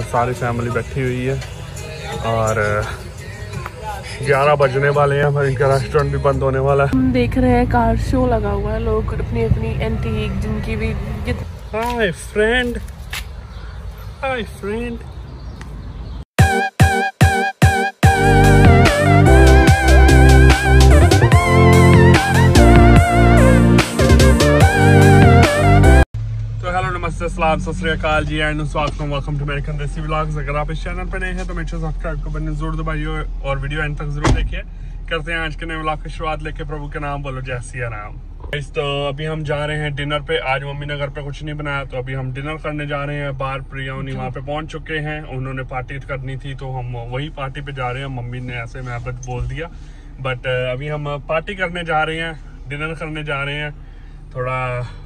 सारी फैमिली बैठी हुई है। और ग्यारह बजने वाले हैं हमारे इनका रेस्टोरेंट भी बंद होने वाला है। हम देख रहे हैं कार शो लगा हुआ है लोग अपनी अपनी एंटीक जिनकी भी hi friend hi friend hello नमस्ते सलाम सत श्री अकाल जी and welcome to American Desi vlogs अगर आप इस चैनल पर नए हैं तो मेरे सब्सक्राइब को बटन ज़रूर दबाइए और वीडियो एंड तक ज़रूर देखिए। करते हैं आज के नए व्लॉग की शुरुआत लेके प्रभु के नाम बोलो जय सिया Guys, तो अभी हम जा रहे हैं डिनर पे। आज मम्मी ने घर पे कुछ नहीं बनाया तो अभी हम डिनर करने जा रहे हैं। बाहर प्रिया उन्हीं वहाँ पे पहुँच चुके हैं। उन्होंने पार्टी करनी थी तो हम वही पार्टी पे जा रहे हैं। मम्मी ने ऐसे मैं बस बोल दिया। बट अभी हम पार्टी करने जा रहे हैं डिनर करने जा रहे हैं। थोड़ा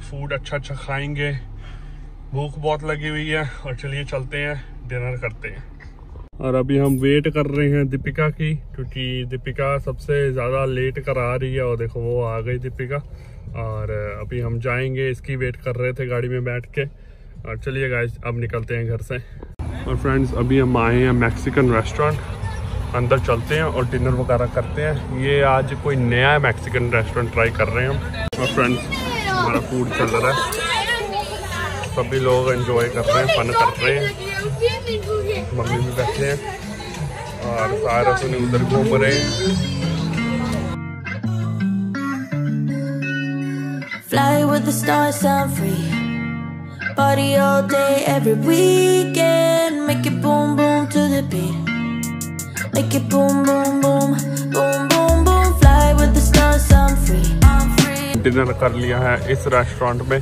फ़ूड अच्छा अच्छा खाएँगे। भूख बहुत लगी हुई है और चलिए चलते हैं डिनर करते हैं। और अभी हम वेट कर रहे हैं दीपिका की, क्योंकि दीपिका सबसे ज़्यादा लेट कर आ रही है और देखो वो आ गई दीपिका। और अभी हम जाएँगे, इसकी वेट कर रहे थे गाड़ी में बैठ के। और चलिए गाइस अब निकलते हैं घर से। और फ्रेंड्स अभी हम आए हैं मैक्सिकन रेस्टोरेंट अंदर चलते हैं और डिनर वगैरह करते हैं। ये आज कोई नया मैक्सिकन रेस्टोरेंट ट्राई कर रहे हैं हम। और फ्रेंड्स हमारा फ़ूड चल रहा है। सभी लोग एंजॉय कर रहे हैं फन कर रहे हैं मम्मी भी बैठे हैं और सारा सुनी उधर घूम रहे हैं Fly with the stars, I'm free. Party all day, every weekend. Make it boom, boom to the beat. Make it boom, boom, boom, boom, boom, boom. Fly with the stars, I'm free. I'm free. Dinner कर लिया है इस restaurant में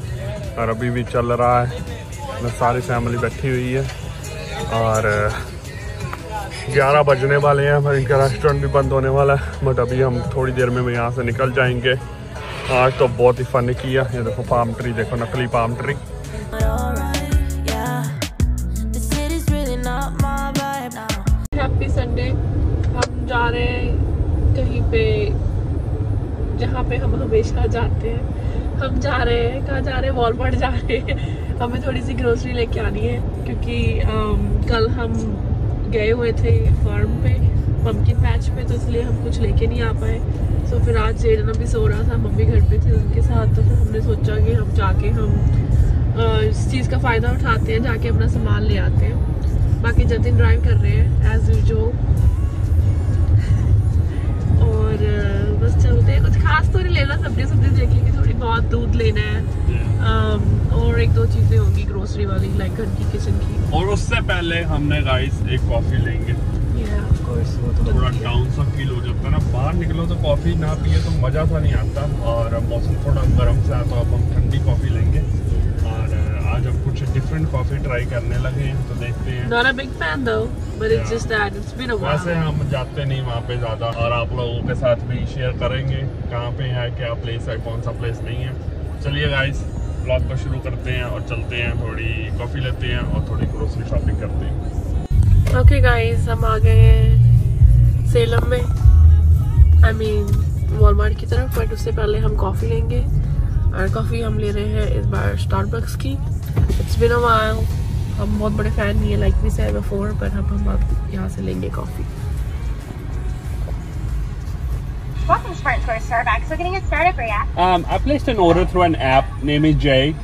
और अभी भी चल रहा है। सारी फैमिली बैठी हुई है। और, ग्यारह बजने वाले हैं। पर इनका रेस्टोरेंट भी बंद होने वाला है। बट अभी हम थोड़ी देर में यहाँ से निकल जाएँगे। आज तो बहुत ही फन किया। ये देखो पाम ट्री देखो नकली पाम ट्री. हैप्पी संडे हम जा रहे हैं कहीं पे, जहाँ पे हम हमेशा जाते हैं। हम जा रहे हैं कहाँ जा रहे हैं? वॉलमार्ट जा रहे हैं। हमें थोड़ी सी ग्रोसरी लेके आनी है क्योंकि अम, कल हम गए हुए थे फार्म पे पम्पकिन पैच पे तो इसलिए हम कुछ लेके नहीं आ पाए। तो फिर आज जेडन भी सो रहा था मम्मी घर पे थे उनके साथ तो फिर हमने सोचा कि हम जाके हम इस चीज़ का फ़ायदा उठाते हैं जाके अपना सामान ले आते हैं। बाकी जतिन ड्राइव कर रहे हैं एज यूजल और बस चलते हैं। कुछ खास तो नहीं लेना सब्ज़ी सब्ज़ी देखेंगे थोड़ी बहुत दूध लेना है। Yeah. और एक दो चीज़ें होंगी ग्रोसरी वाली लाइक घर की किचन की। और उससे पहले हमने गाइस एक कॉफ़ी लेंगे। Yeah, वो तो थोड़ा डाउन सा फील हो जाता है ना। बाहर निकलो तो कॉफ़ी ना पिए तो मज़ा सा नहीं आता। और मौसम थोड़ा गर्म सा है तो अब हम ठंडी कॉफ़ी लेंगे। कुछ डिफरेंट कॉफ़ी ट्राई करने लगे हैं तो देखते हैं। Not a big fan though, but it's Yeah. just that it's been a वैसे हम जाते नहीं वहाँ पे ज़्यादा और आप लोगों के साथ भी शेयर करेंगे कहाँ पे है क्या प्लेस है कौन सा प्लेस नहीं है। चलिए गाइस ब्लॉग को शुरू करते हैं और चलते हैं थोड़ी कॉफ़ी लेते हैं और थोड़ी ग्रोसरी शॉपिंग करते हैं। Okay guys, हम आ गए हैं सेलम में। आई मीन वॉलमार्ट की तरफ़ बट उससे पहले हम कॉफ़ी लेंगे। और कॉफ़ी हम ले रहे हैं इस बार स्टारबक्स की। इट्स बिन अ हम बहुत बड़े फ़ैन नहीं है लाइक वी सेड बिफोर पर हम हम अब यहाँ से लेंगे coffee Welcome to Spartan Square Starbucks. We're getting it started for ya. Um, I placed an order through an app. Name is Jay.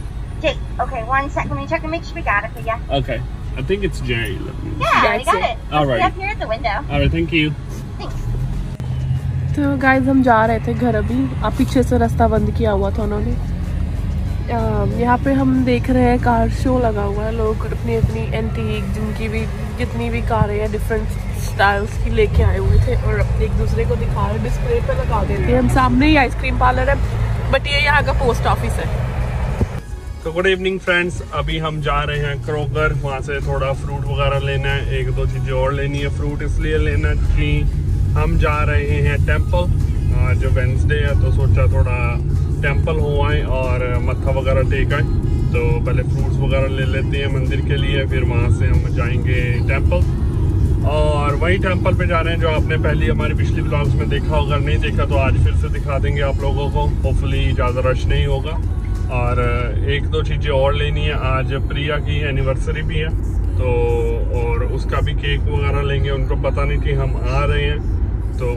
Jake, okay, one sec. Let me check and make sure we got it for ya. Okay. I think it's Jay. Yeah, we got it. it. All right. up here at the window. All right. Thank you. Thanks. तो guys हम जा रहे थे घर अभी अब पीछे से रास्ता बंद किया हुआ था उन्होंने यहाँ पे हम देख रहे हैं कार शो लगा हुआ है। लोग अपनी अपनी एंटीक जिनकी भी जितनी भी कारें हैं डिफरेंट स्टाइल्स की लेके आए हुए थे और अपने एक दूसरे को दिखा रहे डिस्प्ले पे लगा देते हैं। हम सामने ही आइसक्रीम पार्लर है बट ये यहाँ का पोस्ट ऑफ़िस है। तो गुड इवनिंग फ्रेंड्स अभी हम जा रहे हैं क्रोकर वहाँ से थोड़ा फ्रूट वगैरह लेना है, एक दो चीज़ें और लेनी है। फ्रूट इसलिए लेना कि हम जा रहे हैं टेंपल जो वेंसडे है तो सोचा थोड़ा टेंपल हो आए और मत्था वगैरह टेक आए तो पहले फ्रूट्स वगैरह ले लेते हैं मंदिर के लिए, फिर वहाँ से हम जाएँगे टेंपल। और वही टेंपल पे जा रहे हैं जो आपने पहले हमारी पिछली ब्लॉग्स में देखा होगा, नहीं देखा तो आज फिर से दिखा देंगे आप लोगों को। होपफुली ज़्यादा रश नहीं होगा। और एक दो चीज़ें और लेनी है, आज प्रिया की एनिवर्सरी भी है तो और उसका भी केक वगैरह लेंगे, उनको पता नहीं कि हम आ रहे हैं तो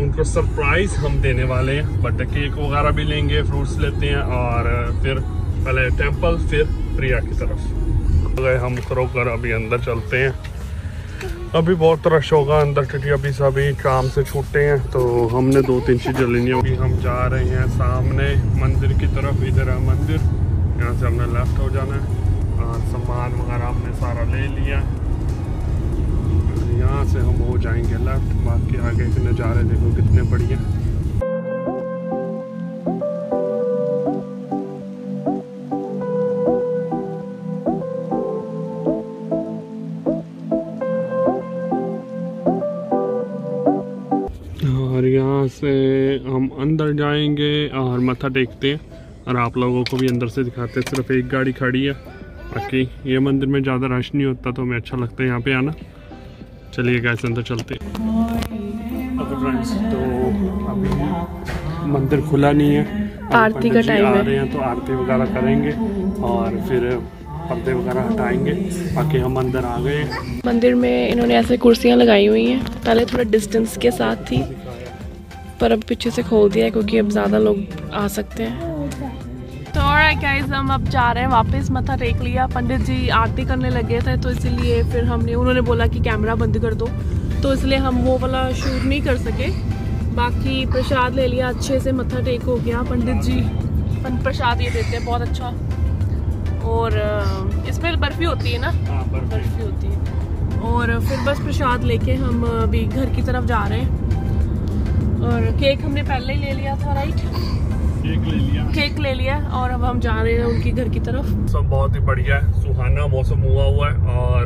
उनको सरप्राइज़ हम देने वाले हैं। बट केक वगैरह भी लेंगे फ्रूट्स लेते हैं और फिर, पहले टेंपल फिर प्रिया की तरफ़। गए हम उतरो कर अभी अंदर चलते हैं। अभी बहुत रश होगा अंदर क्योंकि अभी सभी काम से छूटे हैं। तो हमने दो तीन चीज़ें लेनी होगी हम जा रहे हैं सामने मंदिर की तरफ़। इधर है मंदिर। यहाँ से हमने लेफ़्ट हो जाना है। सामान वगैरह हमने सारा ले लिया। यहाँ से हम हो जाएँगे लेफ़्ट बाकी आगे के नज़ारे देखो कितने बढ़िया और यहाँ से हम अंदर जाएँगे और मत्था टेकते हैं और आप लोगों को भी अंदर से दिखाते हैं। सिर्फ़ एक गाड़ी खड़ी है, बाकी ये मंदिर में ज़्यादा रश नहीं होता तो हमें अच्छा लगता है यहाँ पे आना। चलिए गैस अंदर चलते फ्रेंड्स तो अभी मंदिर खुला नहीं है। आरती का टाइम आ रहे हैं तो आरती वगैरह करेंगे और फिर पर्दे वगैरह हटाएँगे। बाकी हम अंदर आ गए। मंदिर में इन्होंने ऐसे कुर्सियाँ लगाई हुई हैं। पहले थोड़ा डिस्टेंस के साथ थी पर अब पीछे से खोल दिया है क्योंकि अब ज़्यादा लोग आ सकते हैं। तो गाइस हम अब जा रहे हैं वापस। मत्था टेक लिया। पंडित जी आरती करने लगे थे तो इसीलिए फिर हमने उन्होंने बोला कि कैमरा बंद कर दो। तो इसलिए हम वो वाला शूट नहीं कर सके। बाकी प्रसाद ले लिया अच्छे से मत्था टेक हो गया। पंडित जी प्रसाद ये देते हैं बहुत अच्छा। और इसमें बर्फ़ी होती है ना? हाँ। बर्फ़ी। होती है। और फिर बस प्रसाद लेके हम अभी घर की तरफ़ जा रहे हैं। और केक हमने पहले ही ले लिया था राइट केक ले लिया। केक ले लिया और अब हम जा रहे हैं उनकी घर की तरफ़। सब बहुत ही बढ़िया है सुहाना मौसम हुआ हुआ है और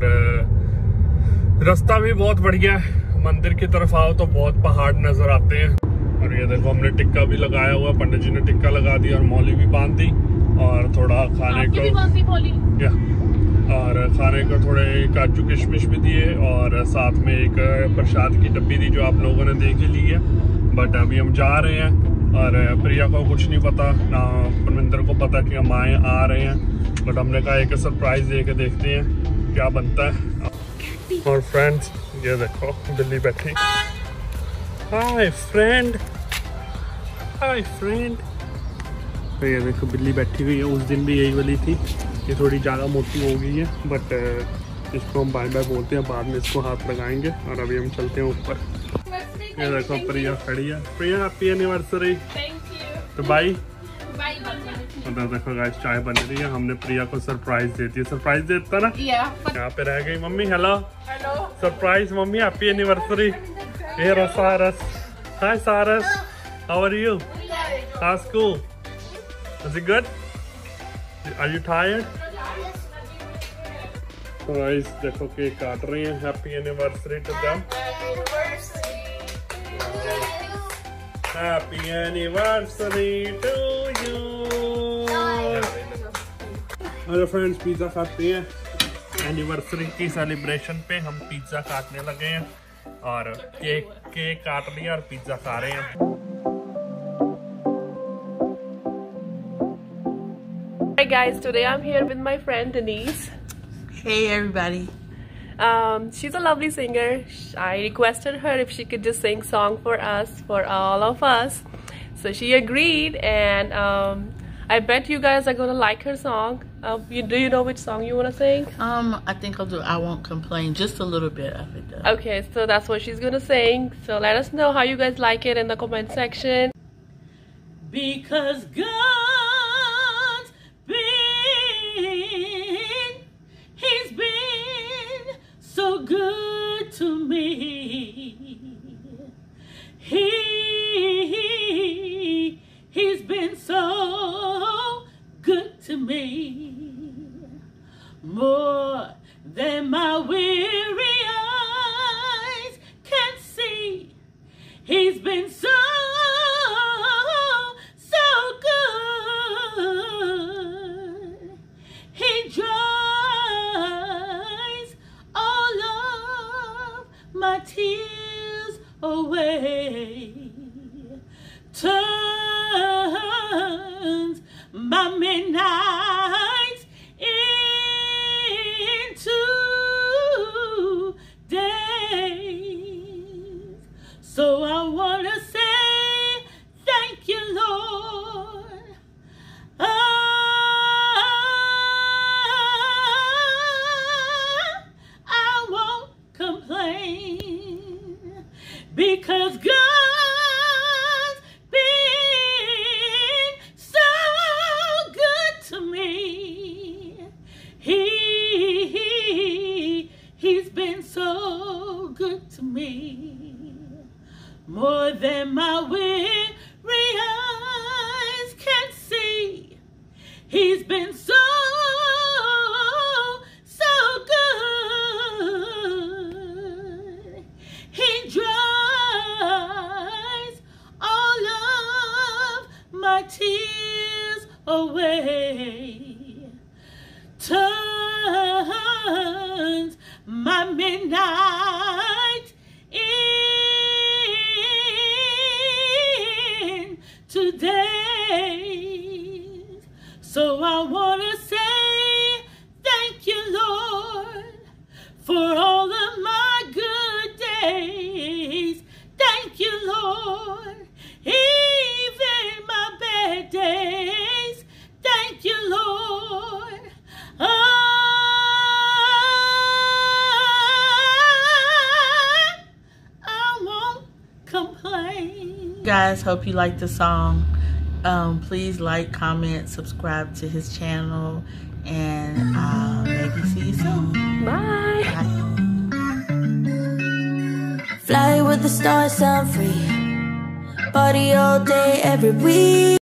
रास्ता भी बहुत बढ़िया है। मंदिर की तरफ़ आओ तो बहुत पहाड़ नज़र आते हैं। और ये देखो हमने टिक्का भी लगाया हुआ पंडित जी ने टिक्का लगा दिया और मौली भी बाँध दी और थोड़ा खाने को और खाने को थोड़े काजू किशमिश भी दिए और साथ में एक प्रसाद की डब्बी दी जो आप लोगों ने देख ही ली है। बट अभी हम जा रहे हैं। और प्रिया को कुछ नहीं पता, ना परमिंदर को पता कि हम आए, आ रहे हैं। बट हमने कहा, एक सरप्राइज़ दे के देखते हैं क्या बनता है। और फ्रेंड्स ये देखो बिल्ली बैठी। हाय फ्रेंड हाय फ्रेंड तो ये देखो बिल्ली बैठी हुई है। उस दिन भी यही वाली थी ये थोड़ी ज़्यादा मोटी हो गई है बट इसको हम बाय बाय बोलते हैं, बाद में इसको हाथ लगाएँगे और अभी हम चलते हैं ऊपर। ये देखो प्रिया खड़ी है। प्रिया हैप्पी एनिवर्सरी तो बाई तो देखो गाइस चाय बन रही है। हमने प्रिया को सरप्राइज़ देती है सरप्राइज़ देता ना? यहाँ पे रह गई mummy. Hello surprise mummy happy anniversary ये रहा Saras hi Saras how are you how school Is it good? Are you tired? तो गाइस देखो केक काट रहे हैं। Happy anniversary to them happy anniversary to you hello friends pizza खाते हैं. Anniversary की सेलिब्रेशन पे हम पिज्जा काटने लगे हैं और केक केक काट लिया और पिज्जा खा रहे हैं. Hi guys, today I'm here with my friend Denise. Hey everybody. Um, she's a lovely singer. I requested her if she could just sing song for us, for all of us. So she agreed, and um, I bet you guys are gonna like her song. Uh, you, do you know which song you wanna sing? Um, I think I'll do I won't complain. Just a little bit of it though. Okay, so that's what she's gonna sing. So let us know how you guys like it in the comment section. Because God's so good to me. More than my weary eyes can see. He's been so so good. He dries all of my tears away. Turns my midnight So I want to say thank you, Lord, for all of my good days. Thank you, Lord, even my bad days. Thank you, Lord. I, I won't complain. Guys, hope you like the song. Um, please like, comment, subscribe to his channel, and uh, maybe see you soon. Bye. Bye. Fly with the stars, I'm free. Party all day, every week.